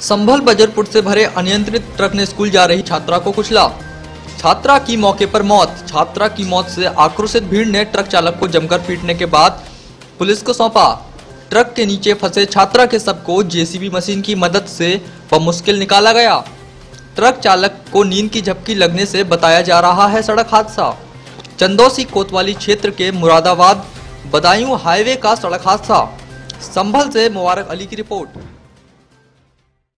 संभल बजरपुर से भरे अनियंत्रित ट्रक ने स्कूल जा रही छात्रा को कुचला। छात्रा की मौके पर मौत। छात्रा की मौत से आक्रोशित भीड़ ने ट्रक चालक को जमकर पीटने के बाद पुलिस को सौंपा। ट्रक के नीचे फंसे छात्रा के सबको जेसीबी मशीन की मदद से मुश्किल निकाला गया। ट्रक चालक को नींद की झपकी लगने से बताया जा रहा है सड़क हादसा। चंदौसी कोतवाली क्षेत्र के मुरादाबाद बदायूं हाईवे का सड़क हादसा। संभल से मुबारक अली की रिपोर्ट।